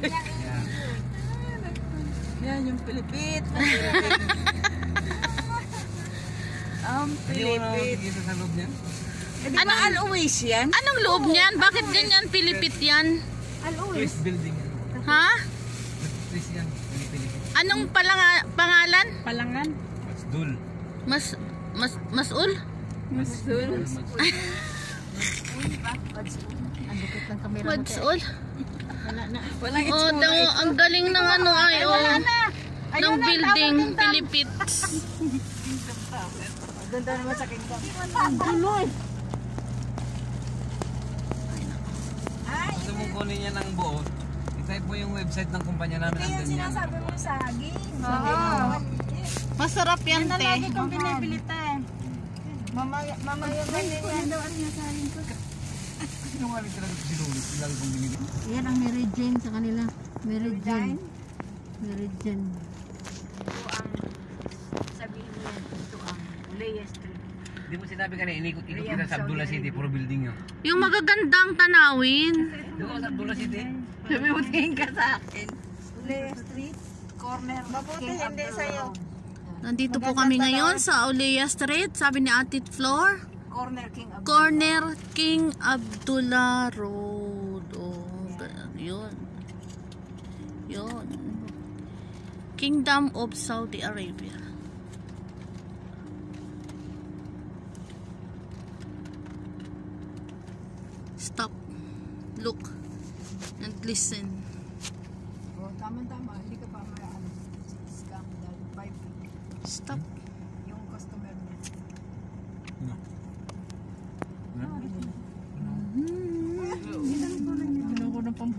Yan. Yan yung Pilipit. Ang na Pilipit. makikita sa loob niya. Eh, di ba always yan? Anong loob niyan? Bakit ganyan Pilipit yan? Twist building. yan. Ha? Twist yan. Anong palanga, pangalan? Palangan. Mas dul. Mas, mas, masul? Mas dul. Mas Ang dikit ng kamera mo. Masul? Wala na. Oh, daw, ang galing ng ano ay, oh. Ng building, Pilipit. Doon daw naman sa kingdom. Ang gulo eh. Gusto mong kunin niya ng buo, i-type mo yung website ng kumpanya namin. Ito yung yan. sinasabi mo saging. Oo. Masarap yan, Yan ang te. lagi kong pinibilitan. Mamaya, mamaya ba yan? daw ang nasahin ko. Sinungaling talaga si Louis. Lagi kong binili. Yan ang Mary Jane sa kanila. Mary Jane. Mary Jane. Ito ang sabihin niya. Ito ang Leia Street. Hindi mo sinabi kanina, inikot-ikot kita sa Abdullah City, puro building yun. Yung magagandang tanawin. Di ba sa Abdullah City? Sabi mo tingin ka sa akin. Leia Street. Corner. Mabuti hindi sa'yo. Nandito po kami ngayon sa Olea Street, sabi ni Ate Flor. Corner King of Corner King Abdullah Road. Oh, ganun. yun. Yun. Kingdom of Saudi Arabia. Stop. Look. And listen. Oh, tama-tama. Hindi ka pa maano. Scam dahil Stop. yung customer niya. No. Ano ko na pang...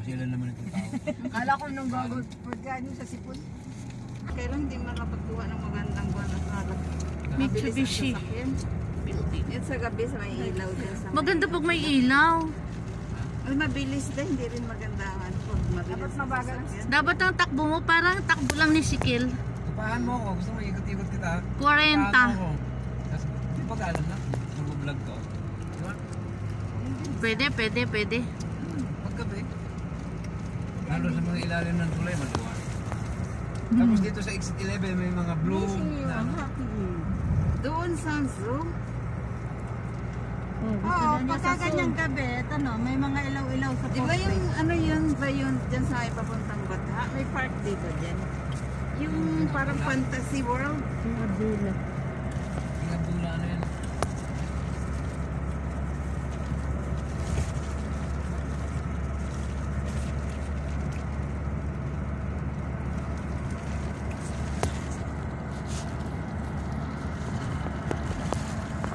Kasi ilan naman itong tao. Kala ko nung bago pagkain sa sipon. Kailan hindi makapagkuha ng magandang buwan at product? Mitsubishi. Building. Yan sa gabi sa may ilaw din sa... Maganda pag may ilaw. Ay, mabilis din. Hindi rin maganda ang ano. Pag mabilis. Dapat mabagal. sasakyan. Dapat ang takbo mo parang takbo lang ni Sikil. Tupahan mo ako. Gusto mo ikot-ikot kita. 40. Tupahan mo ako. Tapos, ba alam na? Mag-vlog ko. Pwede, pwede, pwede. Paggabi. Lalo sa mga ilalim ng tulay, maluwa. Tapos dito sa exit 11, may mga blue na ano. Doon sa zoo. Oo, pagka ganyang gabi, ito no, may mga ilaw-ilaw sa Di ba yung ano yun ba yun dyan sa may papuntang Bata? May park dito dyan. Yung parang fantasy world. Yung Abdullah. Yung Abdullah ano yan.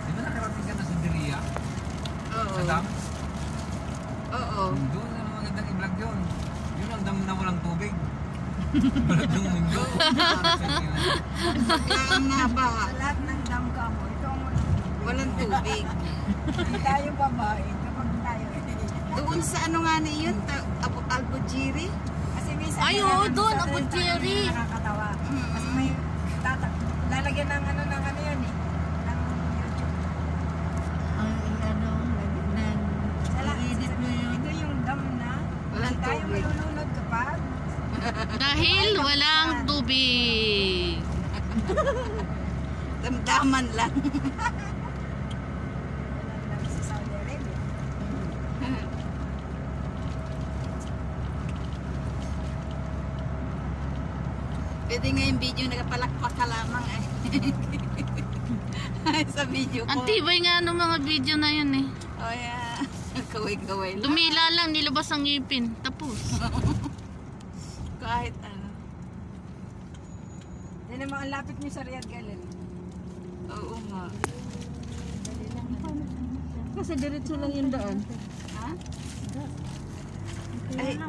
Di ba nakarating ka na sa Diria? Oo. Sa dam? Oo. Doon na magandang i-vlog yun. Yun ang dam na walang tubig. Balat ng mundo. Ang nabaha. Lahat ng dam ka mo, ito ang Walang tubig. Hindi tayo babae kapag tayo. Doon sa ano nga na yun? Albujiri? Kasi minsan Ay, kaya oo, doon, sa Jerry. Nakakatawa. Kasi may tatak. Lalagyan ng ano ng ano yan eh. Ng YouTube. ang ano, nag, Sala- edit mo yun. Ito yung dam na. Walang Hindi tayo tubig. malulunod kapag. Dahil walang tubig. Damdaman lang. Pwede nga yung video nagapalakpak ka lamang eh. Sa video ko. Ang tibay nga ng mga video na yun eh. Oh, yeah. Kaway-kaway lang. Dumila lang, nilabas ang ngipin. Tapos. Kahit ano. Yan ang mga lapit niyo sa Riyadh Gallery. Oo nga. Kasi diretso lang yung daan. Ha? Ay,